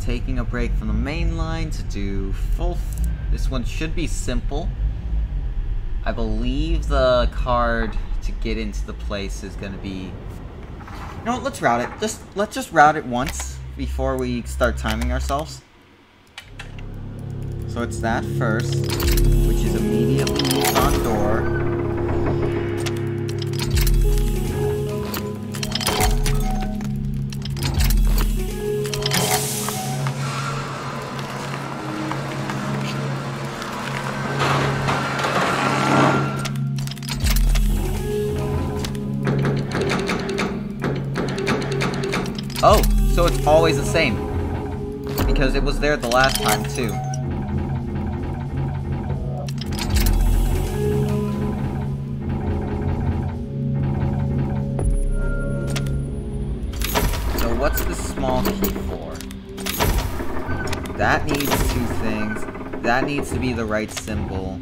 taking a break from the main line to do full... this one should be simple. I believe the card to get into the place is going to be... No, let's route it. Just Let's just route it once before we start timing ourselves. So it's that first, which is immediately on door. It's always the same. Because it was there the last time, too. So what's the small key for? That needs two things. That needs to be the right symbol.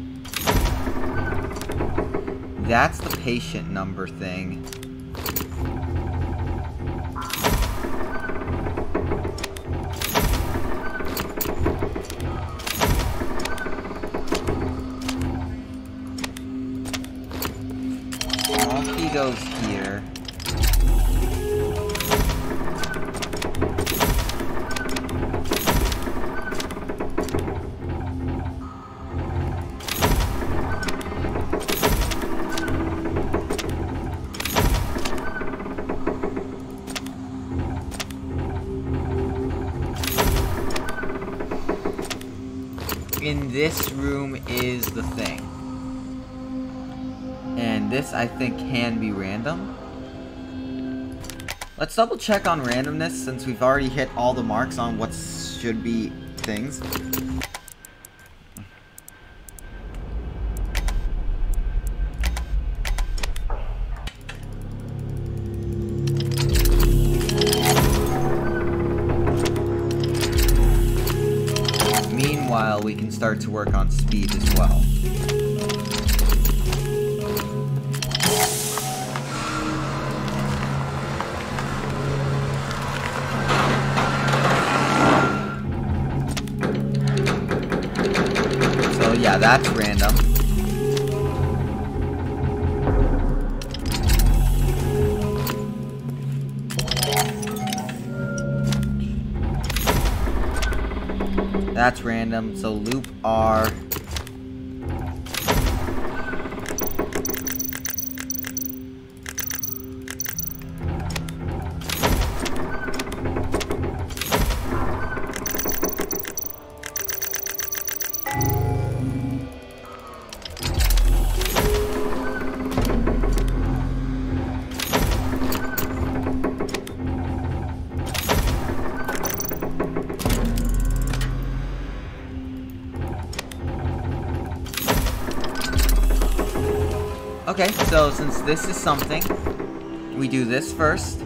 That's the patient number thing. This room is the thing. And this, I think, can be random. Let's double check on randomness since we've already hit all the marks on what should be things. Start to work on speed as well. So yeah, that's random. Random. So loop R. Okay, so since this is something, we do this first.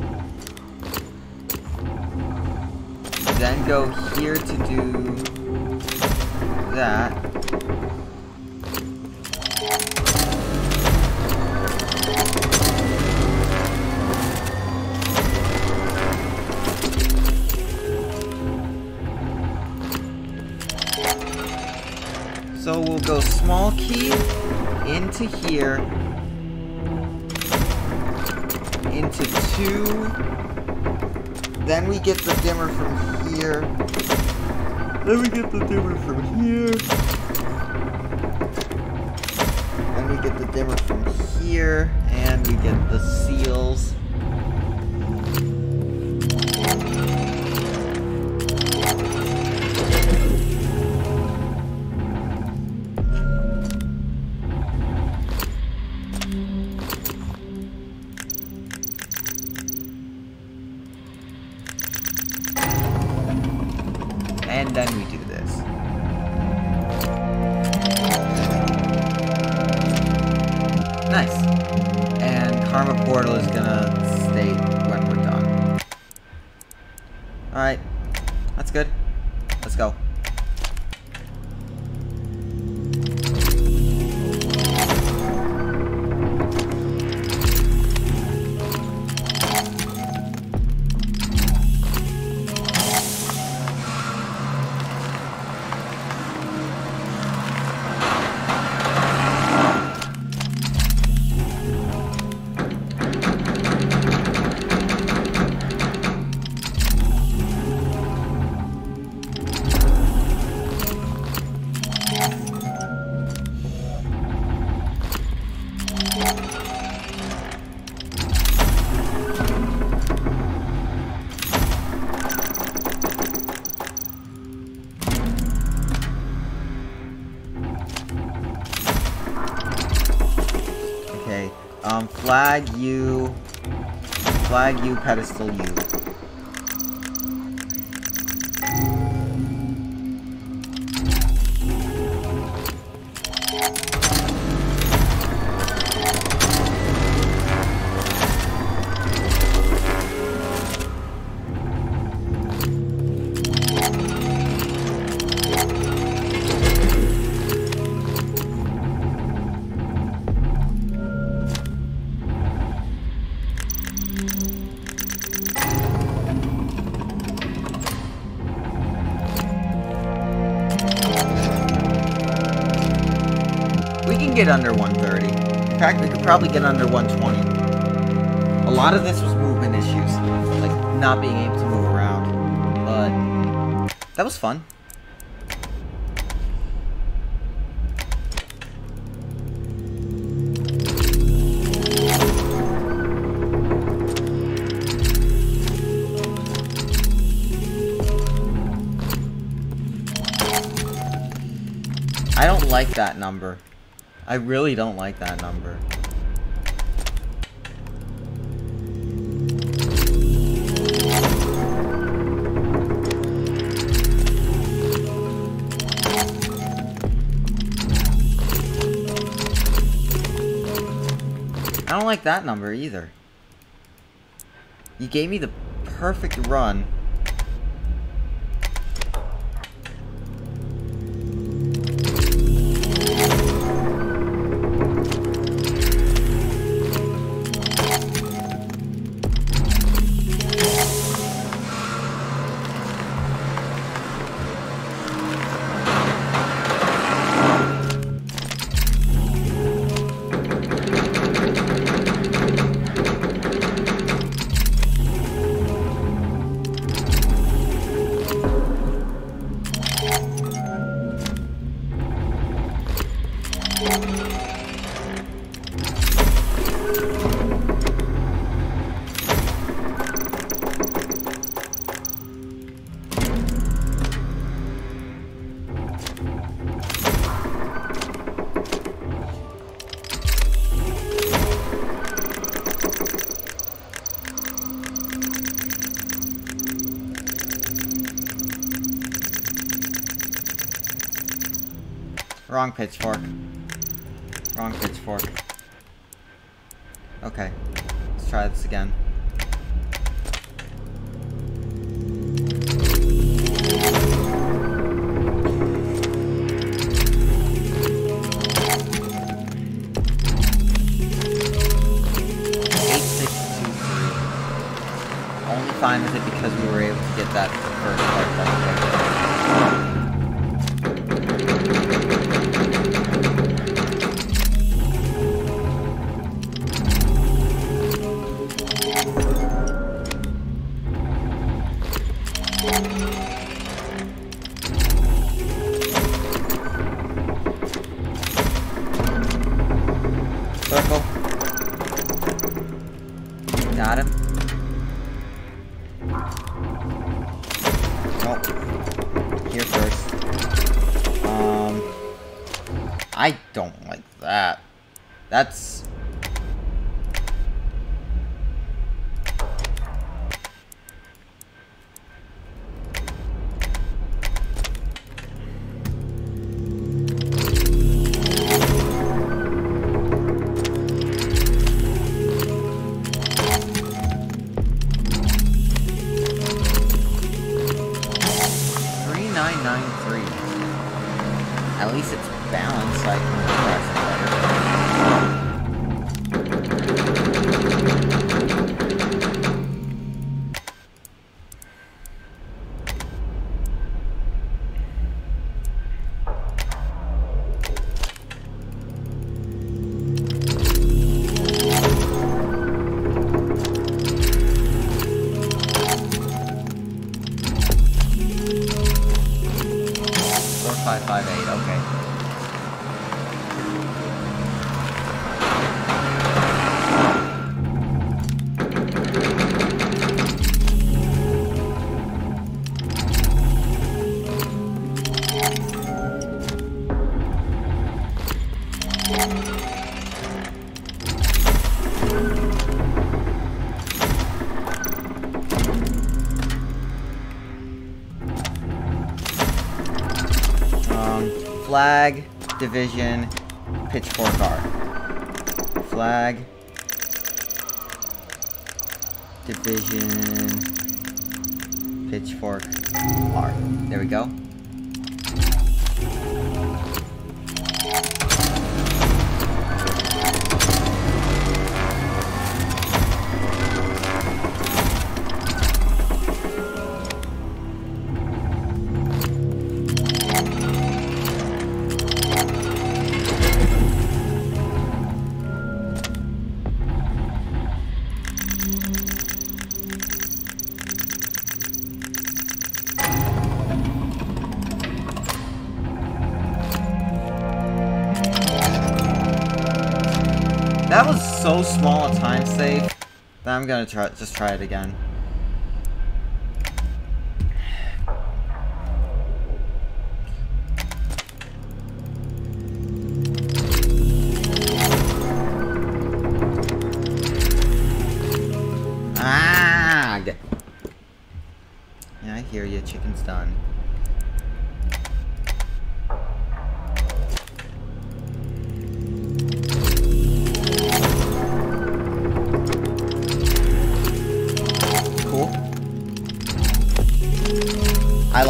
Then go here to do that. So we'll go small key into here into two. Then we get the dimmer from here. Then we get the dimmer from here. Then we get the dimmer from here. And we get the seals. Flag you, pedestal you. Can get under 130. In fact, we could probably get under 120. A lot of this was movement issues, like not being able to move around. But that was fun. I don't like that number. I really don't like that number. I don't like that number either. You gave me the perfect run. Wrong pitchfork. Wrong pitchfork. Okay. Let's try this again. Only fine with it because we were able to get that first part Got him. Nope. Here first. Um. I don't like that. That's. Flag, Division, Pitchfork R. Flag, Division, Pitchfork R. There we go. That was so small a time save that I'm gonna try just try it again.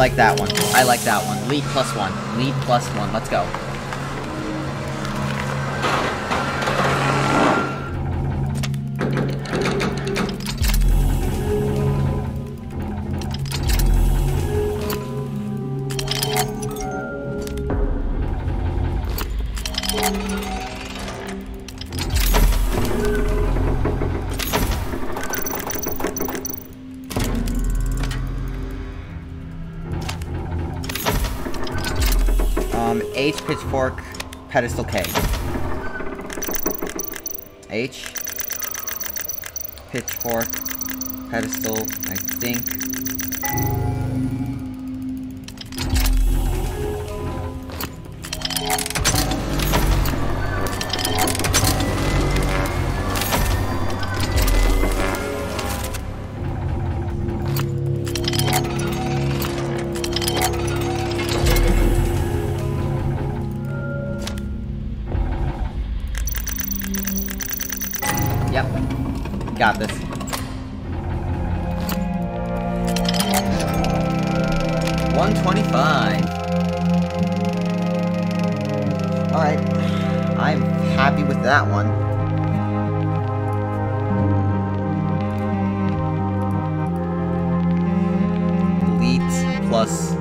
Like that one. I like that one. Lead plus one. Lead plus one. Let's go. Um, pitchfork, pedestal K. H pitchfork, pedestal, I think. Happy with that one. Elite plus